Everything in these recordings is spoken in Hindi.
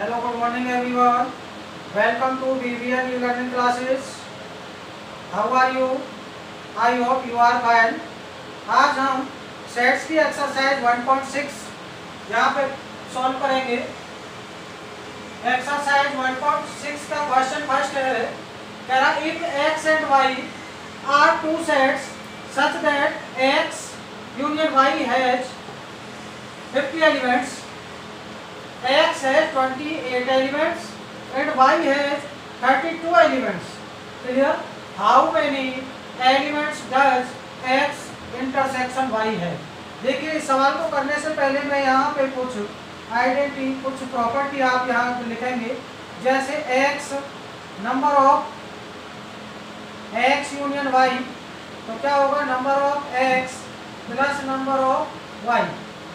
Hello good morning everyone welcome to BBN learning classes how are you I hope you are fine आज हम सेट्स की एक्सरसाइज 1.6 पॉइंट यहाँ पे सॉल्व करेंगे। एक्सरसाइज 1.6 का क्वेश्चन फ़र्स्ट है। कह रहा if X and Y are two sets such that X union Y has 50 elements x has 28 elements and y has 32 elements clear how many elements does x intersection y है देखिए इस सवाल को करने से पहले मैं यहाँ पे कुछ आइडेंटिटी कुछ प्रॉपर्टी आप यहाँ पे लिखेंगे जैसे x number of x union y तो क्या होगा number of x plus number of y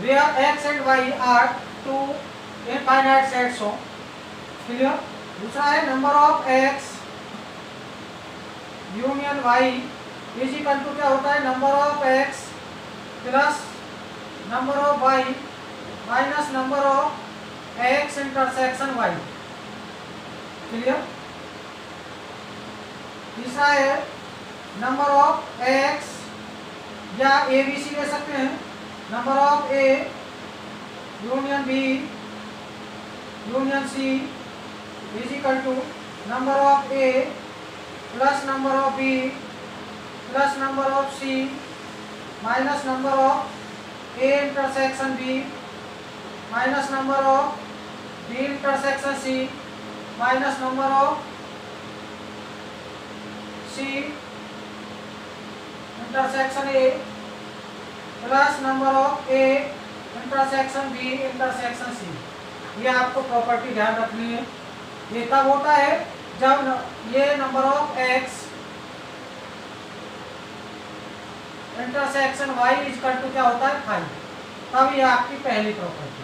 where x and y are two infinite sets हो क्लियर दूसरा है number of X union Y is equal क्या होता है? Number of X plus number of Y minus number of X intersection Y clear तीसरा है नंबर ऑफ़ एक्स या ए बी सी ले सकते हैं। Number of A, union B union C is equal to number of A plus number of B plus number of C minus number of A intersection B minus number of B intersection C minus number of C intersection A plus number of A intersection B intersection C ये आपको प्रॉपर्टी ध्यान रखनी है। ये तब होता है जब न, ये number of X intersection Y is equal to क्या होता है? फाइव तब ये आपकी पहली प्रॉपर्टी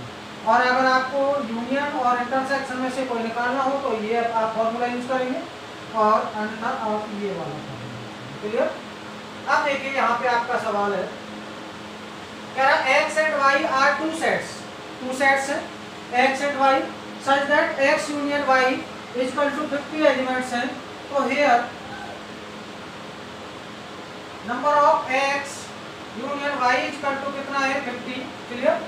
और अगर आपको यूनियन और इंटरसेक्शन में से कोई निकालना हो तो ये आप फॉर्मूला यूज़ करेंगे और अन्यथा आप ये वाला क्लियर अब देखिए यहाँ पे आपका सवाल है। कह रहा x and y are two sets two sets है। X and y such that x union y is equal to 50 elements हैं तो here number of x union y is equal to कितना है 50 clear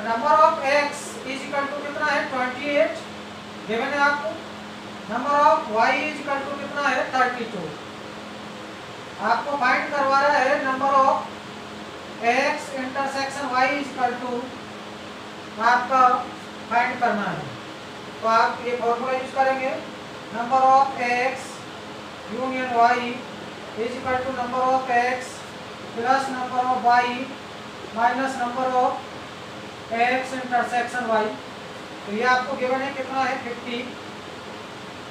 number of x is equal to कितना है 28 गिवन है आपको number of y is equal to कितना है 32 आपको फाइंड करवा रहा है number of x intersection y is equal to आपका फाइंड करना है। तो आप ये फॉर्मूला यूज़ करेंगे। Number of X union Y is equal to number of X plus number of Y minus number of X intersection Y तो ये आपको गिवन है कितना है? 50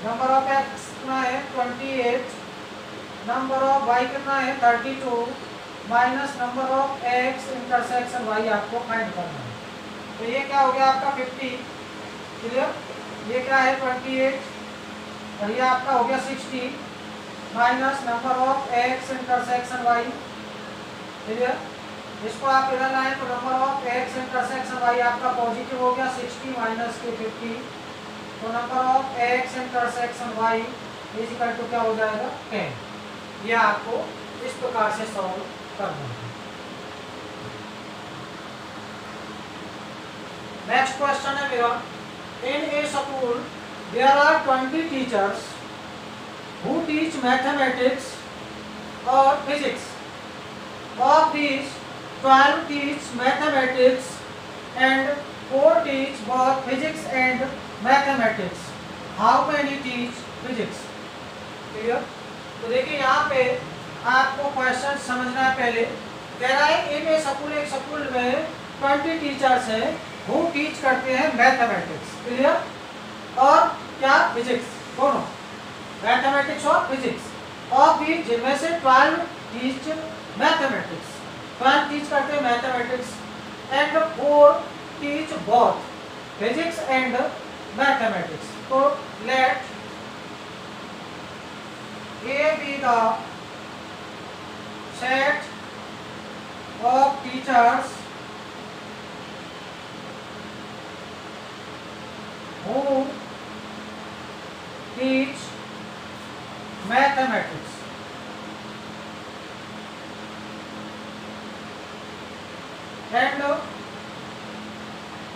नंबर ऑफ़ एक्स कितना है? 28 नंबर ऑफ़ वाई कितना है? 32 minus number of X intersection Y आपको फाइंड करना है। तो ये क्या हो गया आपका 50 क्लियर ये क्या है 28 और ये आपका हो गया 60 minus number of X intersection Y clear इसको आप इधर लाएँ तो number of X intersection Y आपका पॉजिटिव हो गया 60 माइनस के 50 तो number of X intersection Y is equal to क्या हो जाएगा? 10 ये आपको इस प्रकार से सॉल्व करना है नेक्स्ट क्वेश्चन है मेरा। In a school there are 20 teachers who teach mathematics और physics of these 12 teach mathematics and 4 teach both physics and mathematics. How many teach physics? Clear? तो देखिए यहाँ पे आपको क्वेश्चन समझना है पहले। कह रहा है इन ए स्कूल एक स्कूल में ट्वेंटी टीचर्स हैं। हु टीच करते हैं मैथमेटिक्स क्लियर और क्या? फिजिक्स दोनों. मैथमेटिक्स और फिजिक्स और भी जिनमें से twelve teach mathematics twelve teach करते हैं mathematics and four teach both physics and mathematics तो let A B the set of teachers who teach mathematics. And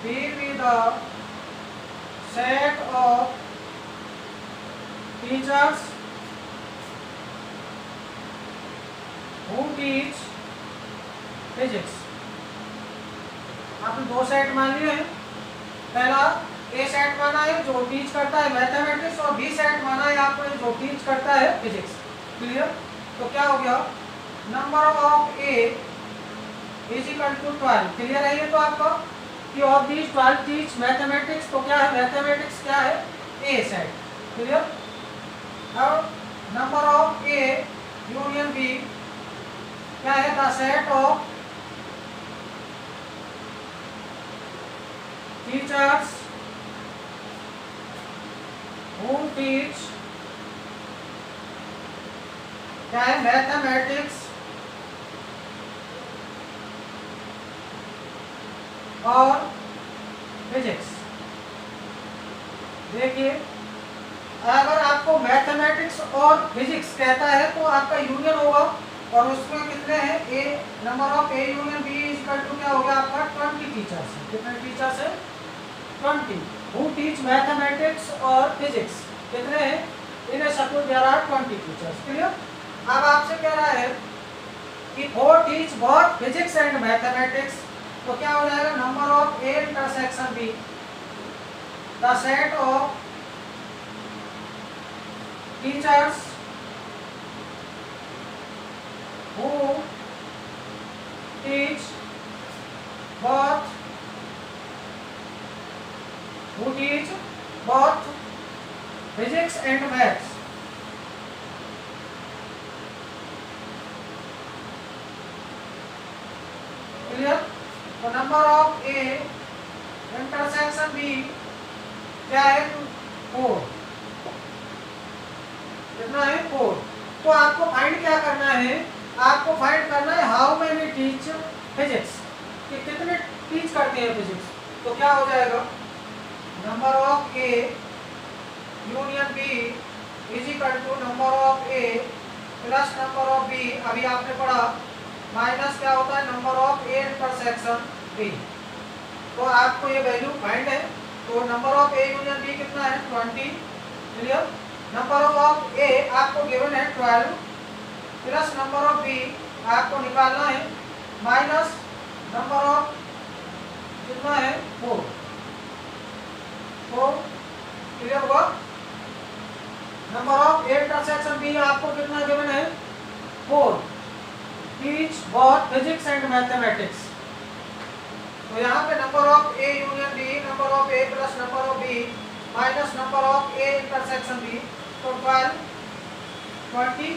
be with the set of teachers who teach physics. आपने दो सेट मान लिए हैं पहला ए सेट माना है, जो टीच करता है मैथमेटिक्स और बी सेट माना है आपने जो टीच करता है फिजिक्स क्लियर तो क्या हो गया? Number of A is equal to twelve clear है ये तो आपका? कि of these twelve teach mathematics तो क्या है? मैथमेटिक्स क्या है? ए सेट क्लियर अब number of A union B क्या है? The set of teachers teach क्या है मैथमेटिक्स और फिजिक्स देखिए, अगर आपको मैथमेटिक्स और फिजिक्स कहता है तो आपका यूनियन होगा, और उसमें कितने हैं? A number of A union B equal to क्या हो गया आपका? ट्वेंटी टीचर्स कितने टीचर्स है? ट्वेंटी हु टीच मैथमेटिक्स और फिजिक्स कितने हैं? In suppose there are twenty teachers clear अब आपसे कह रहा है कि four teach both physics and mathematics तो क्या हो जाएगा? Number of A intersection B the set of teachers who teach both who teach both physics and maths. Clear? तो number of a, intersection b, क्या है? फोर कितना है? फोर तो आपको फाइंड क्या करना है? आपको फाइंड करना है हाउ मेनी टीच फिजिक्स कि कितने टीच करते हैं फिजिक्स तो क्या हो जाएगा? Number of A union B is equal to number of A plus number of B अभी आपने पढ़ा माइनस क्या होता है? Number of A intersection B तो आपको ये वैल्यू फाइंड है। तो number of A union B कितना है? Twenty clear number of A आपको गिवन है twelve plus number of B आपको निकालना है। माइनस नंबर ऑफ़ कितना है? फोर क्लियर हुआ? नंबर ऑफ़ इंटरसेक्शन बी आपको कितना गिवन है? Four teach both physics and mathematics तो यहाँ पे number of A union B number of A plus number of B minus number of A intersection B तो ट्वेल्व ट्वेंटी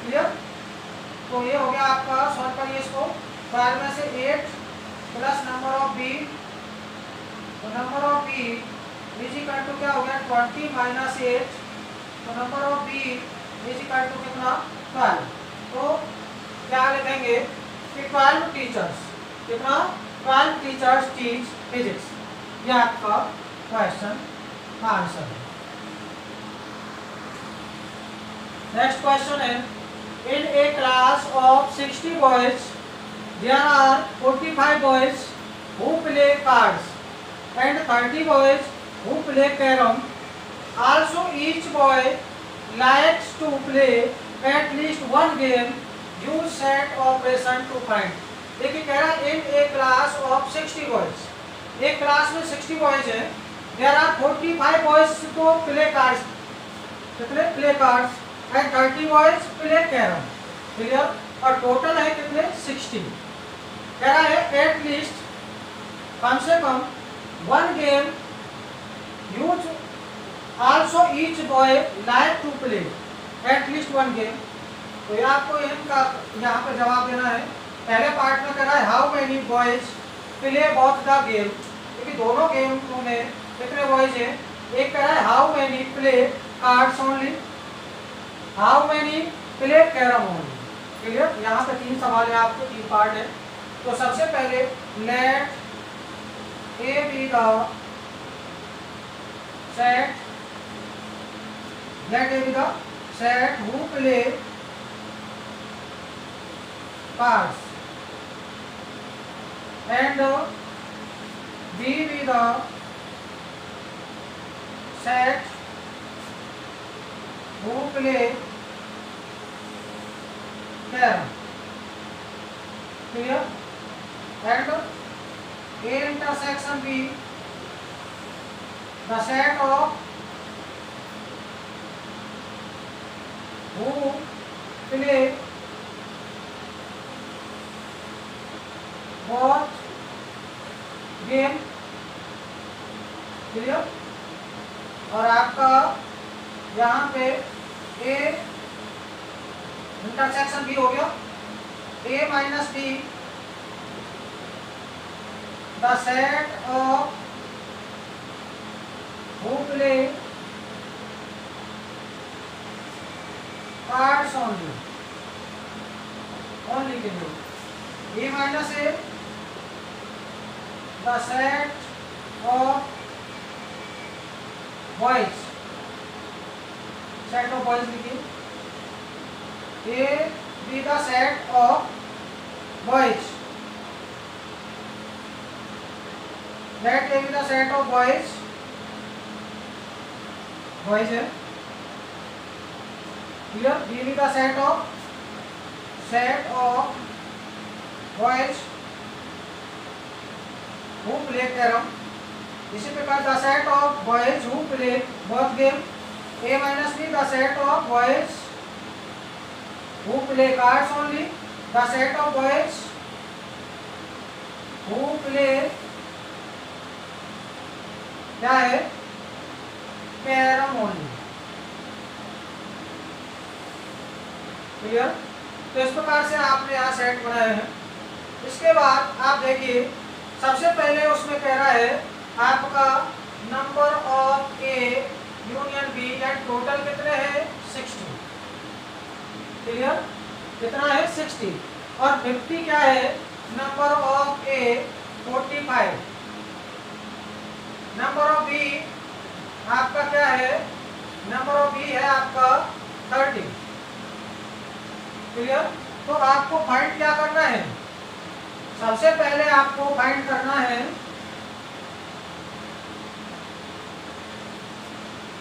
क्लियर तो ये हो गया आपका, सॉल्व करिए इसको। ट्वेल्व में से eight plus number of B तो number of B is equal to क्या हो गया? ट्वेंटी माइनस एट तो number of B is equal to कितना? ट्वेल्व तो क्या लिखेंगे कि ट्वेल्व टीचर्स कितना? ट्वेल्व टीचर्स टीच फिजिक्स ये आपका क्वेश्चन का आंसर है। नेक्स्ट क्वेश्चन है। In a class of 60 boys, there are 45 boys who play cards. And thirty boys who play carrom also each boy likes to play at least one game you set operation to find. देखिए, कह रहा है in a class of sixty boys एक क्लास में सिक्सटी बॉयज़ है. There are forty five boys को प्ले कार्ड्स कितने? Play cards and thirty boys play carrom clear और टोटल है कितने? सिक्सटी कह रहा है एट लीस्ट कम से कम one game use also each boy like to play at least one game तो ये आपको इनका यहाँ पर जवाब देना है। पहले पार्ट में कह रहा है how many boys play both the game क्योंकि दोनों गेम में कितने बॉयज़ हैं? एक कह रहा है how many play cards only how many play carrom only clear यहाँ पे तीन सवाल है आपको, तीन पार्ट है। तो सबसे पहले let A B the set let A be the set who play cards and B be the set who play carom clear and A intersection B the set of who play both game clear और आपका यहाँ पे ए इंटरसेक्शन बी हो गया A minus B the set of who play cards only only के लिए a minus a the set of boys set of boys लिखिए a be the set of boys let a be the set of boys boys है clear b be the set of set of boys who play carom इसी प्रकार the set of boys who play both game a minus b the set of boys who play cards only the set of boys who play क्या है कैरम क्लियर तो इस प्रकार से आपने यहाँ सेट बनाए हैं। इसके बाद आप देखिए, सबसे पहले उसमें कह रहा है, आपका number of A union B and total कितने हैं? सिक्सटी क्लियर कितना है? सिक्सटी और फिफ्टी क्या है? Number of A forty five number of B आपका क्या है? नंबर ऑफ़ बी है आपका थर्टी। क्लियर? तो आपको फाइंड क्या करना है? सबसे पहले आपको फाइंड करना है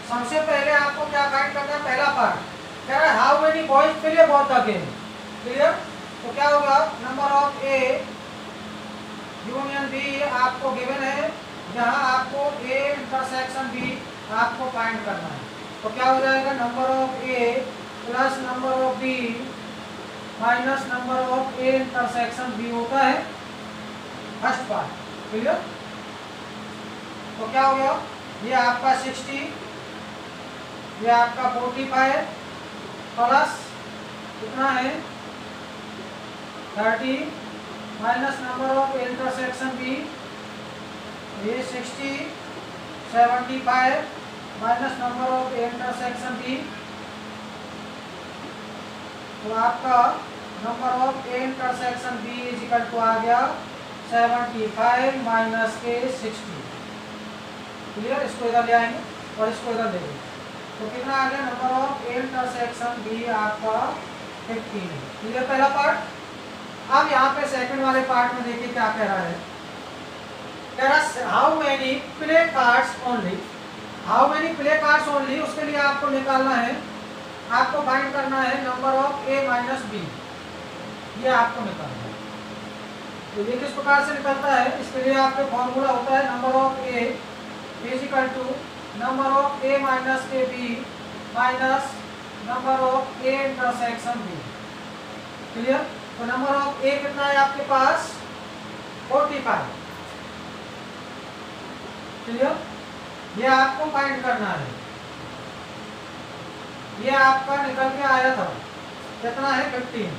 सबसे पहले आपको क्या फाइंड करना है? पहला पार्ट कह रहा है how many boys play both the game clear? तो क्या होगा? Number of A union B आपको गिवन है। जहाँ आपको ए इंटरसेक्शन बी आपको फाइंड करना है। तो क्या हो जाएगा? Number of A plus number of B minus number of A intersection B होता है। फ़र्स्ट पार्ट क्लियर तो क्या हो गया? ये आपका सिक्सटी ये आपका फोर्टी फाइव प्लस कितना है? Thirty minus number of intersection B sixty seventy five minus number of intersection B तो आपका number of intersection B is equal to आ गया सेवेंटी फाइव माइनस के सिक्सटी क्लियर इसको इधर ले आएँगे और इसको इधर ले लेंगे। तो कितना आ गया? नंबर ऑफ़ इंटरसेक्शन बी आपका फिफ्टीन क्लियर पहला पार्ट अब यहाँ पे सेकंड वाले पार्ट में देखिए क्या कह रहा है। कह रहा how many play cards only how many play cards only उसके लिए आपको निकालना है। आपको फाइंड करना है number of A minus B ये आपको निकालना है। तो ये किस प्रकार से निकलता है? इसके लिए आपके फॉर्मूला होता है number of A equal to number of A minus के B minus number of A intersection B clear तो नंबर ऑफ़ ए कितना है आपके पास? फोर्टी फाइव क्लियर ये आपको फाइंड करना है। ये आपका निकल के आया था। कितना है? फिफ्टीन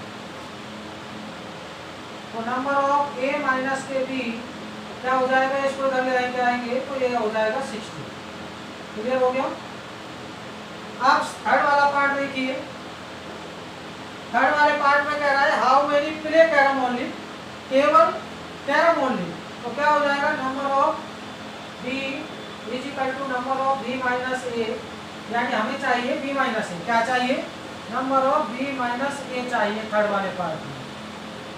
तो नंबर ऑफ़ ए माइनस के बी क्या हो जाएगा? इसको इधर ले आएँगे आएँगे तो ये हो जाएगा सिक्सटी क्लियर हो गया? अब थर्ड वाला पार्ट देखिए। थर्ड वाले पार्ट में कह रहा है how many play carrom only केवल कैरम ओनली तो क्या हो जाएगा? Number of equal to number of minus यानी हमें चाहिए माइनस क्या चाहिए? नंबर ऑफ़ माइनस चाहिए थर्ड वाले पार्ट में.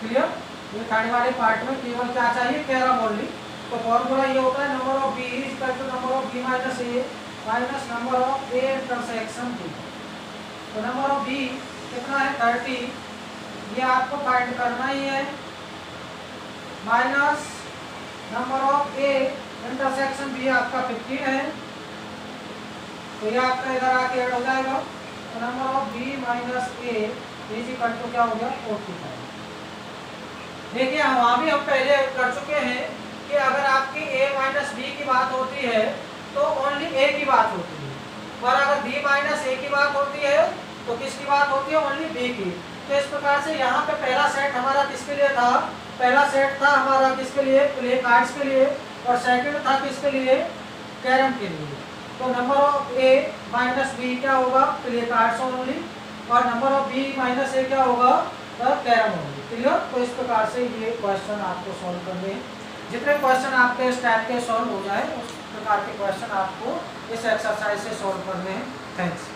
क्लियर ये थर्ड वाले पार्ट में केवल क्या चाहिए? तो फॉर्मूला ये होता है number of equal to number of minus minus number of intersection तो नंबर ऑफ़ कितना है? थर्टी ये आपको फाइंड करना ही है. Minus number of A intersection B आपका फिफ्टीन है। तो ये आपका इधर आके ऐड हो जाएगा। तो number of B minus A is equal to क्या हो गया? फोर्टी फाइव देखिए, हम वहाँ भी हम पहले कर चुके हैं कि अगर आपकी a माइनस बी की बात होती है तो ओनली a की बात होती है। और अगर बी माइनस ए की बात होती है तो किसकी बात होती है? ओनली बी की। तो इस प्रकार से यहाँ पे पहला सेट हमारा किसके लिए था? पहला सेट था हमारा किसके लिए? प्ले कार्ड्स के लिए। और सेकंड था किसके लिए कैरम के लिए। तो number of A minus B क्या होगा? प्ले कार्ड्स ओनली और number of B minus A क्या होगा? कैरम ओनली क्लियर तो इस प्रकार से ये क्वेश्चन आपको सॉल्व करने हैं। जितने क्वेश्चन आपके इस टाइप के सॉल्व हो जाए, उस प्रकार के क्वेश्चन आपको इस एक्सरसाइज से सॉल्व करने हैं। थैंक्स